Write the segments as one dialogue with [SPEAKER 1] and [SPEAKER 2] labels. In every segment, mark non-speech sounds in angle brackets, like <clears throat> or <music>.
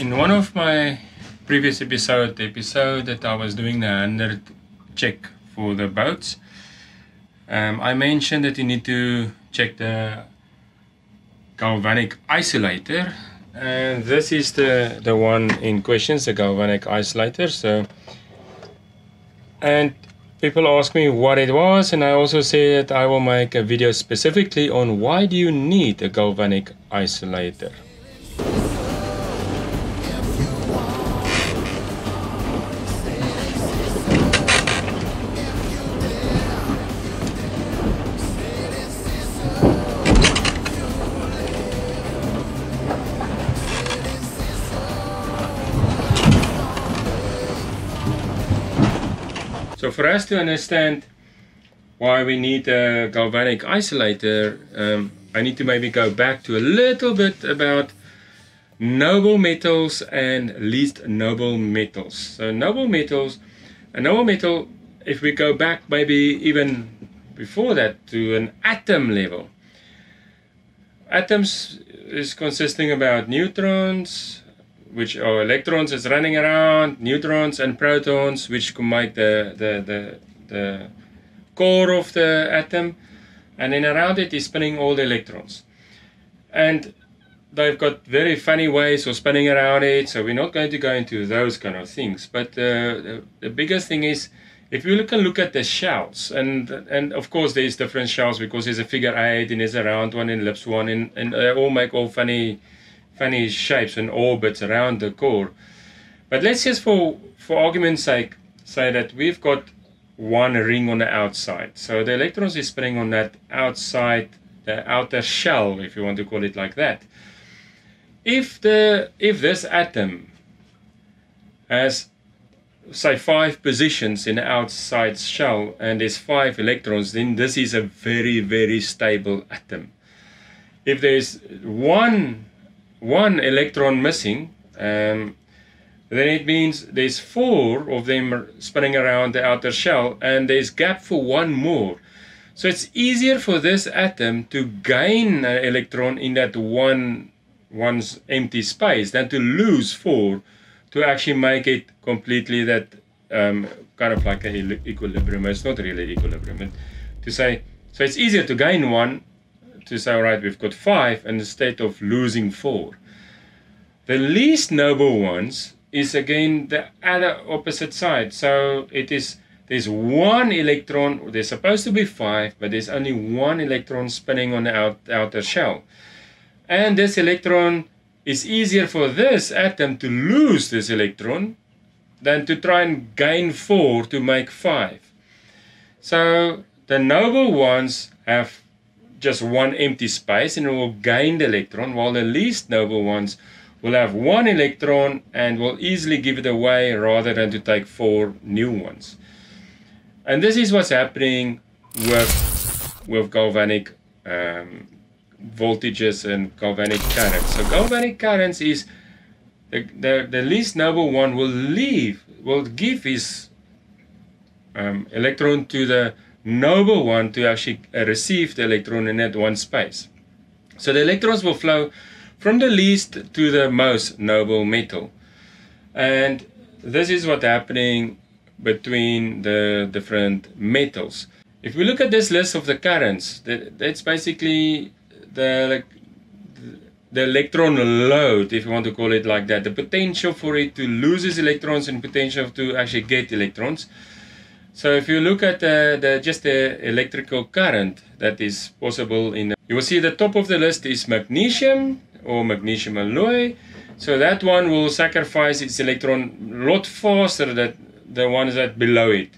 [SPEAKER 1] In one of my previous episode, the episode that I was doing the 100 check for the boats, um, I mentioned that you need to check the galvanic isolator. And this is the the one in questions the galvanic isolator. So and people ask me what it was and I also say that I will make a video specifically on why do you need a galvanic isolator So for us to understand why we need a galvanic isolator, um, I need to maybe go back to a little bit about noble metals and least noble metals. So noble metals, a noble metal, if we go back maybe even before that to an atom level, atoms is consisting about neutrons, which are electrons is running around, neutrons and protons, which make the, the, the, the core of the atom, and then around it is spinning all the electrons. And they've got very funny ways of spinning around it, so we're not going to go into those kind of things. But uh, the, the biggest thing is, if you look and look at the shells, and and of course there's different shells because there's a figure eight and there's a round one and ellipse one, and, and they all make all funny funny shapes and orbits around the core. But let's just for, for argument's sake say that we've got one ring on the outside. So the electrons is spinning on that outside, the outer shell, if you want to call it like that. If the if this atom has say five positions in the outside shell and there's five electrons, then this is a very, very stable atom. If there's one one electron missing, um, then it means there's four of them spinning around the outer shell and there's gap for one more. So it's easier for this atom to gain an electron in that one one's empty space than to lose four to actually make it completely that um, kind of like an equilibrium. It's not really equilibrium. To say, so it's easier to gain one to say, all right, we've got five instead of losing four. The least noble ones is again the other opposite side. So it is there's one electron, there's supposed to be five, but there's only one electron spinning on the out, outer shell. And this electron is easier for this atom to lose this electron than to try and gain four to make five. So the noble ones have just one empty space and it will gain the electron, while the least noble ones will have one electron and will easily give it away rather than to take four new ones. And this is what's happening with, with galvanic um, voltages and galvanic currents. So galvanic currents is the, the, the least noble one will leave, will give his um, electron to the noble one to actually uh, receive the electron in that one space. So the electrons will flow from the least to the most noble metal. And this is what's happening between the different metals. If we look at this list of the currents, that's basically the like, the electron load, if you want to call it like that, the potential for it to lose its electrons and potential to actually get electrons. So if you look at the, the, just the electrical current that is possible in, you will see the top of the list is magnesium or magnesium alloy. So that one will sacrifice its electron a lot faster than the ones that below it.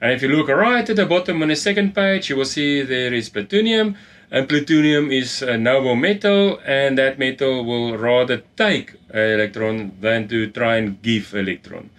[SPEAKER 1] And if you look right at the bottom on the second page, you will see there is plutonium. And plutonium is a noble metal, and that metal will rather take an electron than to try and give electron.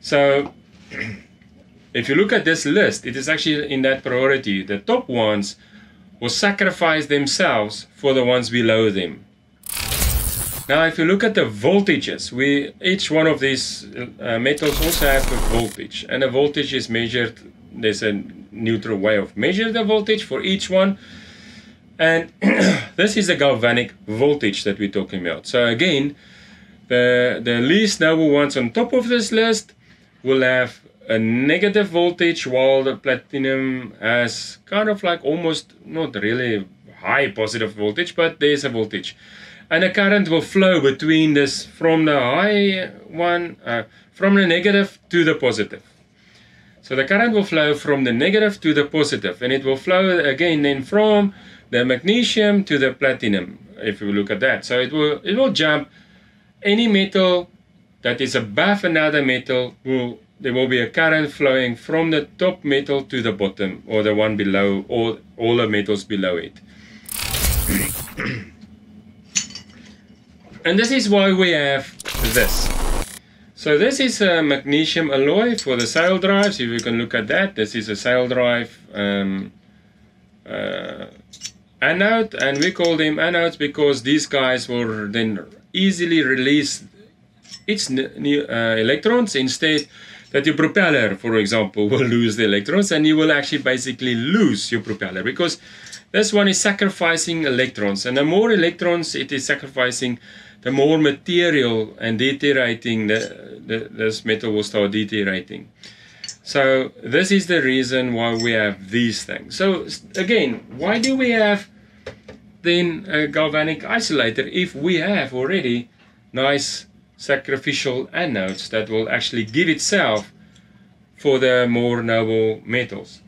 [SPEAKER 1] So <clears throat> if you look at this list, it is actually in that priority. The top ones will sacrifice themselves for the ones below them. Now, if you look at the voltages, we each one of these uh, metals also have a voltage, and the voltage is measured. There's a neutral way of measuring the voltage for each one, and <clears throat> this is the galvanic voltage that we're talking about. So again, the, the least noble ones on top of this list will have a negative voltage while the platinum has kind of like almost not really high positive voltage but there's a voltage. And a current will flow between this from the high one uh, from the negative to the positive. So the current will flow from the negative to the positive and it will flow again then from the magnesium to the platinum if you look at that. So it will it will jump. Any metal that is above another metal will there will be a current flowing from the top metal to the bottom or the one below or all the metals below it. and this is why we have this. So this is a magnesium alloy for the sail drives. If you can look at that, this is a sail drive um, uh, anode and we call them anodes because these guys will then easily release its uh, electrons instead that your propeller, for example, <laughs> will lose the electrons and you will actually basically lose your propeller because this one is sacrificing electrons and the more electrons it is sacrificing, the more material and deteriorating the, the, this metal will start deteriorating. So this is the reason why we have these things. So again, why do we have then a galvanic isolator if we have already nice sacrificial anodes that will actually give itself for the more noble metals.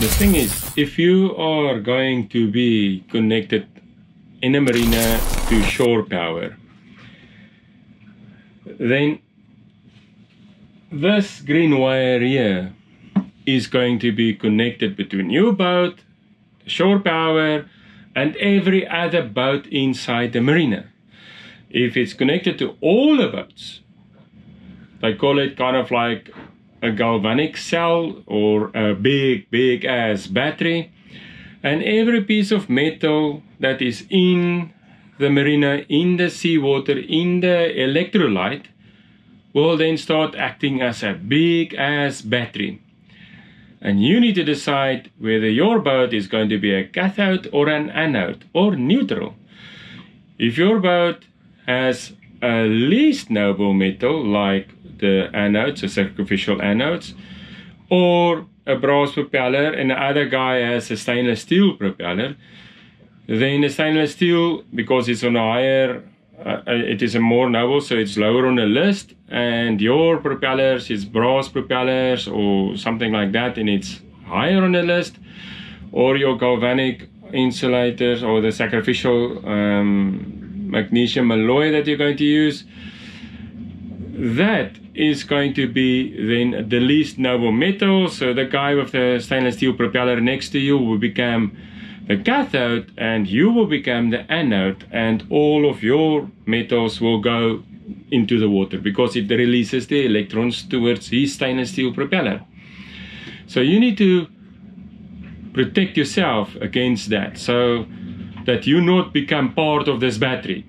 [SPEAKER 1] The thing is, if you are going to be connected in a marina to shore power, then this green wire here is going to be connected between your boat, shore power, and every other boat inside the marina if it's connected to all the boats, they call it kind of like a galvanic cell or a big, big ass battery. And every piece of metal that is in the marina, in the seawater, in the electrolyte, will then start acting as a big ass battery. And you need to decide whether your boat is going to be a cathode or an anode or neutral. If your boat as a least noble metal like the anodes, the sacrificial anodes, or a brass propeller and the other guy has a stainless steel propeller, then the stainless steel, because it's on a higher, uh, uh, it is a more noble, so it's lower on the list, and your propellers is brass propellers or something like that, and it's higher on the list, or your galvanic insulators or the sacrificial um, magnesium alloy that you're going to use, that is going to be then the least noble metal. So the guy with the stainless steel propeller next to you will become the cathode and you will become the anode and all of your metals will go into the water because it releases the electrons towards his stainless steel propeller. So you need to protect yourself against that. So that you not become part of this battery.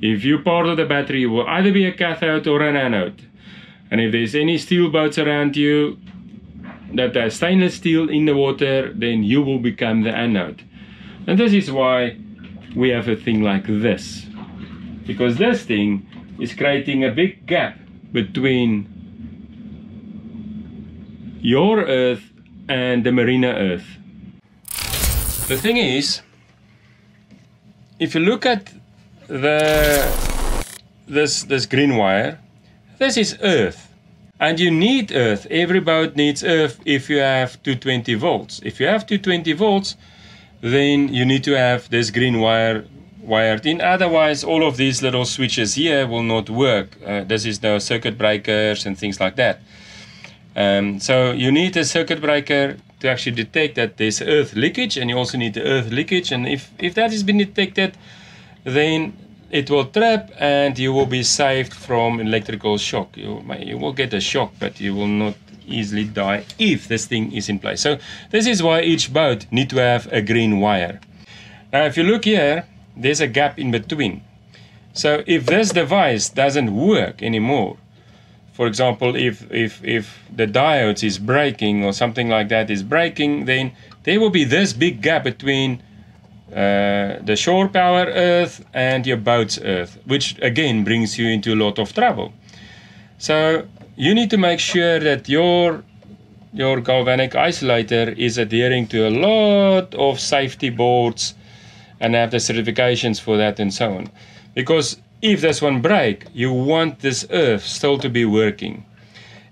[SPEAKER 1] If you're part of the battery, you will either be a cathode or an anode. And if there's any steel boats around you that are stainless steel in the water, then you will become the anode. And this is why we have a thing like this. Because this thing is creating a big gap between your earth and the marina earth. The thing is, if you look at the this this green wire, this is earth. And you need earth. Every boat needs earth if you have 220 volts. If you have 220 volts, then you need to have this green wire wired in. Otherwise, all of these little switches here will not work. Uh, this is the circuit breakers and things like that. Um, so you need a circuit breaker to actually detect that there's earth leakage and you also need the earth leakage. And if, if that has been detected then it will trap and you will be saved from electrical shock. You, you will get a shock but you will not easily die if this thing is in place. So this is why each boat need to have a green wire. Now if you look here there's a gap in between. So if this device doesn't work anymore for example, if, if, if the diodes is breaking or something like that is breaking, then there will be this big gap between uh, the shore power earth and your boat's earth, which again brings you into a lot of trouble. So you need to make sure that your your galvanic isolator is adhering to a lot of safety boards and have the certifications for that and so on. Because if this one break, you want this earth still to be working.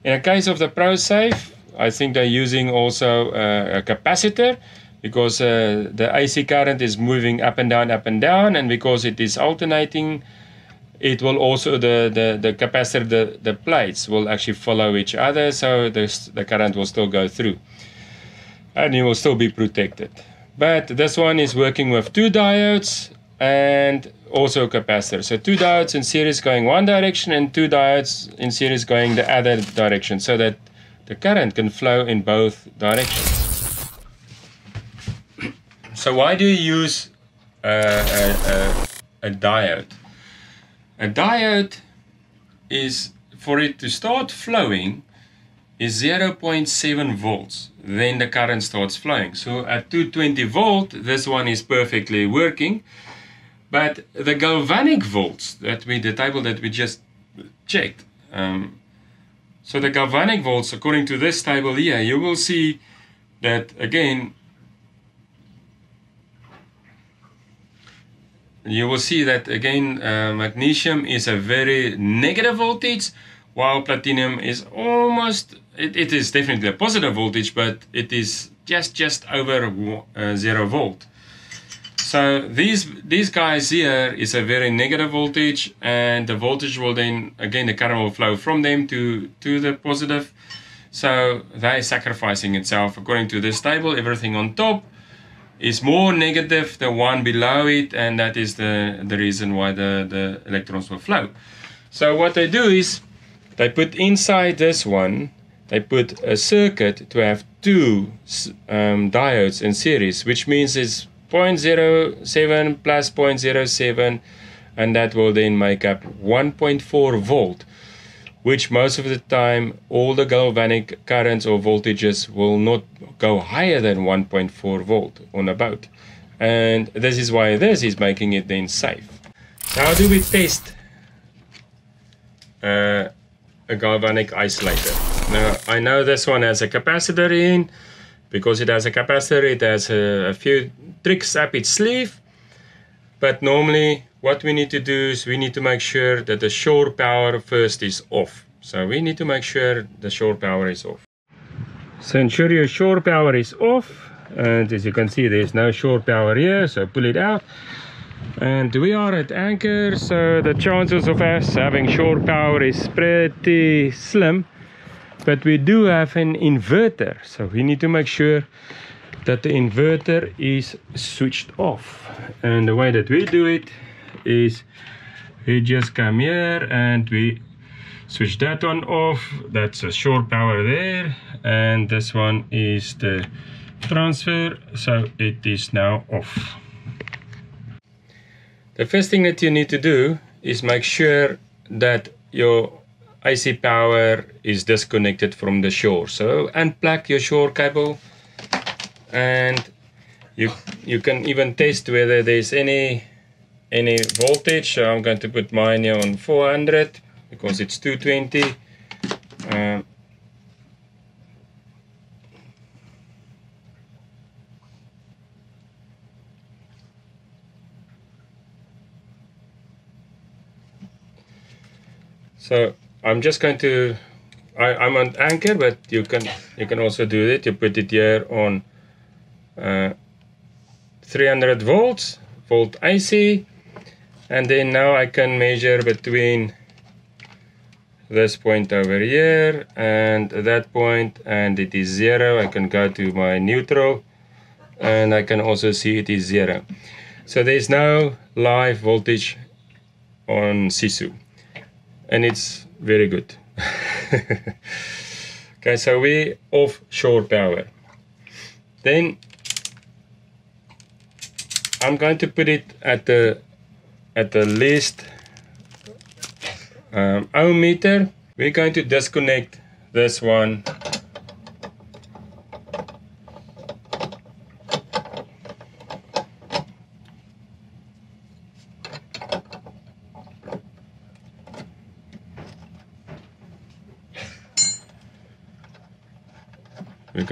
[SPEAKER 1] In a case of the ProSafe, I think they're using also uh, a capacitor because uh, the AC current is moving up and down, up and down, and because it is alternating, it will also the the, the capacitor, the, the plates will actually follow each other, so the, the current will still go through, and you will still be protected. But this one is working with two diodes and also a capacitor. So two diodes in series going one direction and two diodes in series going the other direction, so that the current can flow in both directions. So why do you use a, a, a, a diode? A diode is, for it to start flowing, is 0.7 volts. Then the current starts flowing. So at 220 volt, this one is perfectly working. But the galvanic volts, that we the table that we just checked, um, so the galvanic volts, according to this table here, you will see that again you will see that again uh, magnesium is a very negative voltage while platinum is almost it, it is definitely a positive voltage but it is just just over uh, zero volt so these these guys here is a very negative voltage and the voltage will then again the current will flow from them to to the positive so they're sacrificing itself according to this table everything on top is more negative the one below it and that is the, the reason why the, the electrons will flow. So what they do is they put inside this one they put a circuit to have two um, diodes in series which means it's 0.07 plus 0.07 and that will then make up 1.4 volt which most of the time all the galvanic currents or voltages will not go higher than 1.4 volt on a boat. And this is why this is making it then safe. How do we test uh, a galvanic isolator? Now I know this one has a capacitor in. Because it has a capacitor, it has a, a few tricks up its sleeve. But normally what we need to do is we need to make sure that the shore power first is off. So we need to make sure the shore power is off. So ensure your shore power is off. And as you can see, there's no shore power here, so pull it out. And we are at anchor, so the chances of us having shore power is pretty slim. But we do have an inverter, so we need to make sure that the inverter is switched off. And the way that we do it is we just come here and we switch that one off. That's a shore power there. And this one is the transfer so it is now off. The first thing that you need to do is make sure that your AC power is disconnected from the shore. So unplug your shore cable and you you can even test whether there's any any voltage. So I'm going to put mine here on 400 because it's 220 uh, so I'm just going to I, I'm on anchor but you can you can also do it. You put it here on uh, 300 volts volt AC and then now I can measure between this point over here and that point and it is zero. I can go to my neutral and I can also see it is zero. So there's no live voltage on Sisu. And it's very good. <laughs> Okay so we off shore power. Then I'm going to put it at the at the least um, ohm meter. We're going to disconnect this one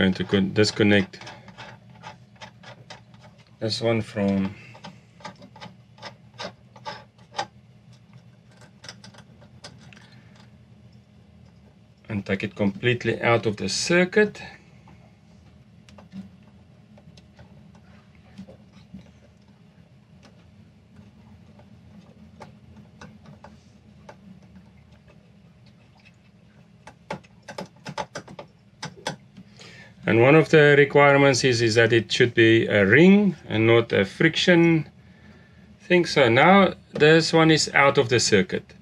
[SPEAKER 1] going to disconnect. This one from and take it completely out of the circuit One of the requirements is, is that it should be a ring and not a friction thing. So now this one is out of the circuit.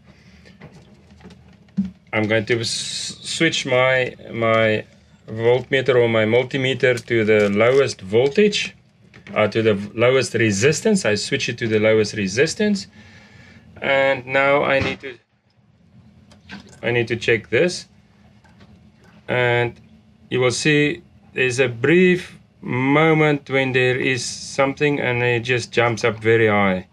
[SPEAKER 1] I'm going to switch my, my voltmeter or my multimeter to the lowest voltage, uh, to the lowest resistance. I switch it to the lowest resistance. And now I need to I need to check this. And you will see there's a brief moment when there is something and it just jumps up very high.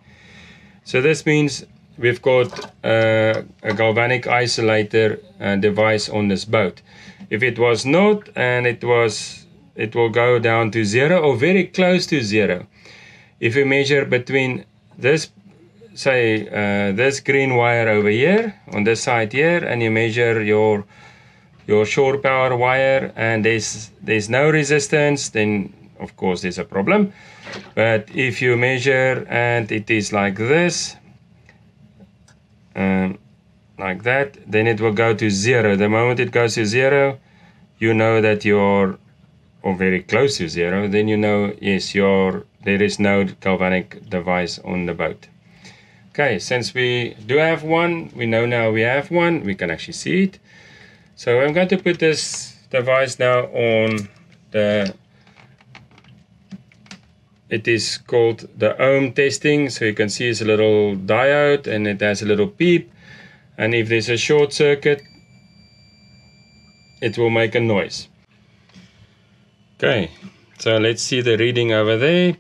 [SPEAKER 1] So this means we've got uh, a galvanic isolator uh, device on this boat. If it was not and it was, it will go down to zero or very close to zero. If you measure between this, say, uh, this green wire over here on this side here and you measure your your shore power wire and there's there's no resistance then of course there's a problem. But if you measure and it is like this um, like that then it will go to zero. The moment it goes to zero you know that you're or very close to zero then you know yes you're there is no galvanic device on the boat. Okay since we do have one we know now we have one we can actually see it so I'm going to put this device now on the it is called the ohm testing. So you can see it's a little diode and it has a little beep. And if there's a short circuit it will make a noise. Okay so let's see the reading over there.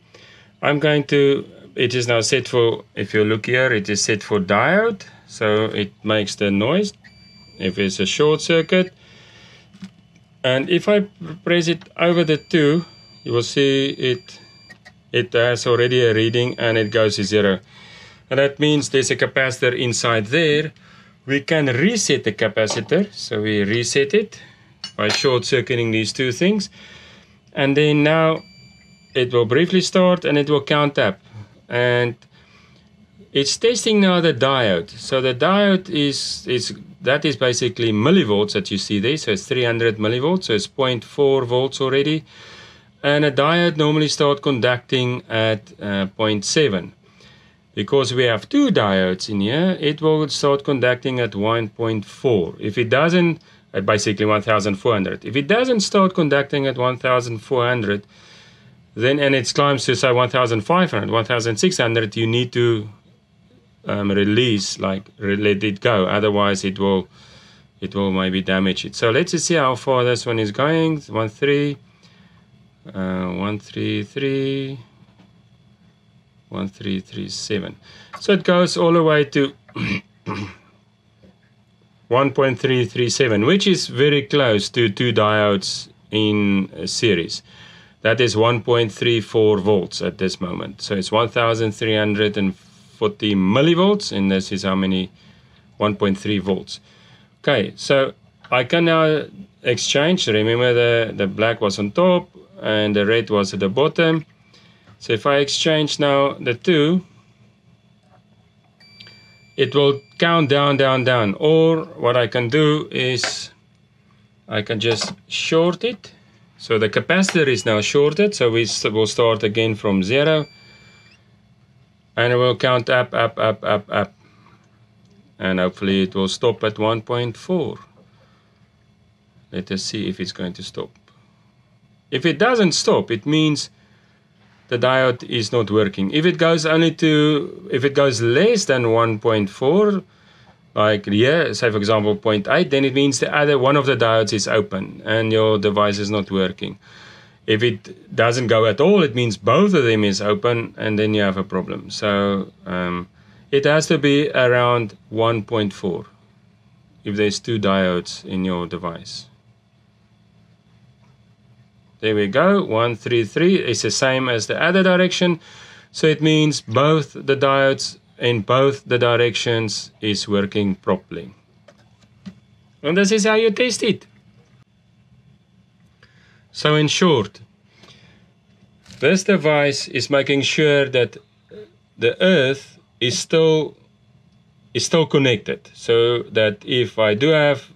[SPEAKER 1] I'm going to it is now set for if you look here it is set for diode. So it makes the noise if it's a short circuit. And if I press it over the 2 you will see it it has already a reading and it goes to zero. And that means there's a capacitor inside there. We can reset the capacitor. So we reset it by short circuiting these two things. And then now it will briefly start and it will count up. And it's testing now the diode. So the diode is is that is basically millivolts that you see there. So it's 300 millivolts, so it's 0.4 volts already. And a diode normally start conducting at uh, 0.7. Because we have two diodes in here, it will start conducting at 1.4. If it doesn't, at basically 1400. If it doesn't start conducting at 1400, then and it climbs to say 1500, 1600, you need to um, release, like let it go. Otherwise, it will it will maybe damage it. So let's see how far this one is going. One three, uh, one three three, one three three seven. So it goes all the way to. <coughs> 1.337 which is very close to two diodes in series that is 1.34 volts at this moment so it's 1340 40 millivolts and this is how many? 1.3 volts. Okay so I can now exchange. Remember the the black was on top and the red was at the bottom. So if I exchange now the two it will count down down down. Or what I can do is I can just short it. So the capacitor is now shorted so we will start again from zero and it will count up, up, up, up, up. And hopefully it will stop at 1.4. Let us see if it's going to stop. If it doesn't stop, it means the diode is not working. If it goes only to, if it goes less than 1.4, like here, say for example 0.8, then it means the other one of the diodes is open and your device is not working. If it doesn't go at all, it means both of them is open and then you have a problem. So um, it has to be around 1.4 if there's two diodes in your device. There we go. 133 is the same as the other direction. So it means both the diodes in both the directions is working properly. And this is how you test it. So in short, this device is making sure that the earth is still is still connected. So that if I do have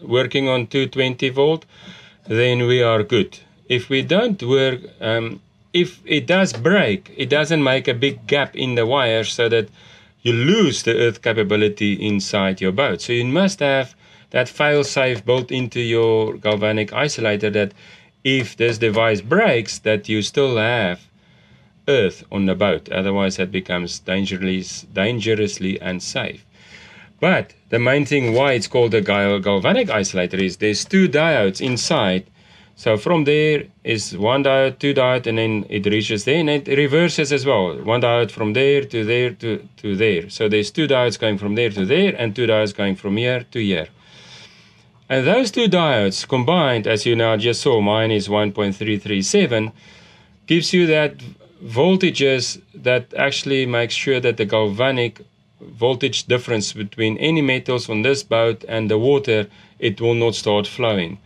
[SPEAKER 1] working on 220 volt then we are good. If we don't work um, if it does break it doesn't make a big gap in the wire so that you lose the earth capability inside your boat. So you must have that fail safe built into your galvanic isolator that if this device breaks that you still have earth on the boat. Otherwise it becomes dangerously dangerously unsafe. But the main thing why it's called a galvanic isolator is there's two diodes inside. So from there is one diode two diode and then it reaches there and it reverses as well. One diode from there to there to, to there. So there's two diodes going from there to there and two diodes going from here to here and those two diodes combined, as you now just saw, mine is 1.337, gives you that voltages that actually makes sure that the galvanic voltage difference between any metals on this boat and the water, it will not start flowing.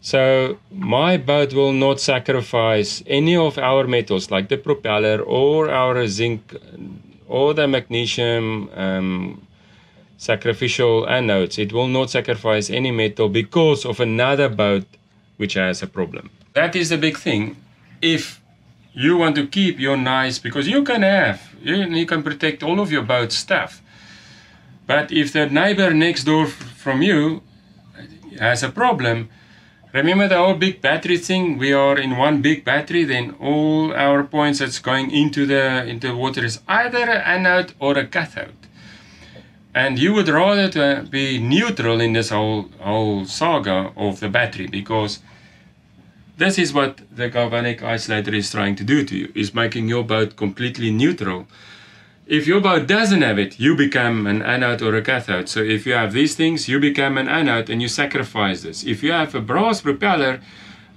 [SPEAKER 1] So my boat will not sacrifice any of our metals like the propeller or our zinc or the magnesium um, sacrificial anodes. It will not sacrifice any metal because of another boat which has a problem. That is the big thing. If you want to keep your nice, because you can have, you, can protect all of your boat stuff. But if the neighbor next door from you has a problem, remember the whole big battery thing? We are in one big battery, then all our points that's going into the into the water is either an anode or a cathode and you would rather to be neutral in this whole whole saga of the battery because this is what the galvanic isolator is trying to do to you is making your boat completely neutral. If your boat doesn't have it you become an anode or a cathode. So if you have these things you become an anode and you sacrifice this. If you have a brass propeller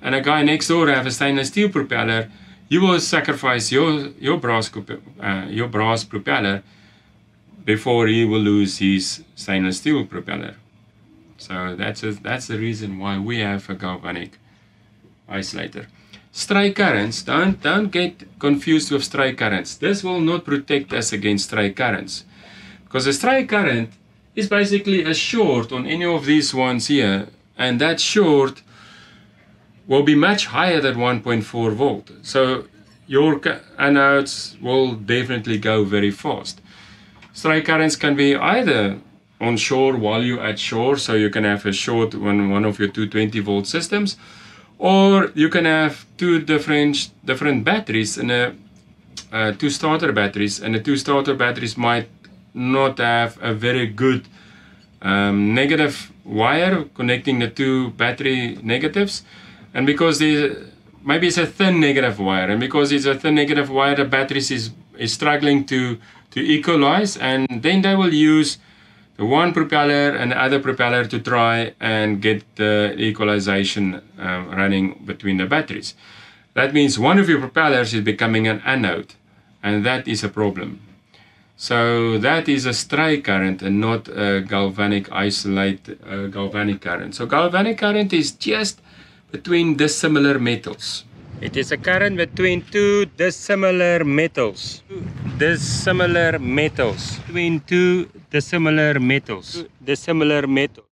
[SPEAKER 1] and a guy next door have a stainless steel propeller you will sacrifice your your brass uh, your brass propeller before he will lose his stainless steel propeller. So that's, a, that's the reason why we have a galvanic isolator. Stray currents, don't, don't get confused with stray currents. This will not protect us against stray currents. Because a stray current is basically a short on any of these ones here. And that short will be much higher than 1.4 volt. So your anodes will definitely go very fast. Stray currents can be either on shore while you're at shore, so you can have a short one, one of your 220 volt systems, or you can have two different different batteries and a uh, two starter batteries, and the two starter batteries might not have a very good um, negative wire connecting the two battery negatives, and because they maybe it's a thin negative wire, and because it's a thin negative wire, the batteries is is struggling to to equalize and then they will use the one propeller and the other propeller to try and get the equalization um, running between the batteries. That means one of your propellers is becoming an anode and that is a problem. So that is a stray current and not a galvanic isolate uh, galvanic current. So galvanic current is just between dissimilar metals. It is a current between two dissimilar metals. Dissimilar metals. Between two dissimilar metals. Dissimilar metals.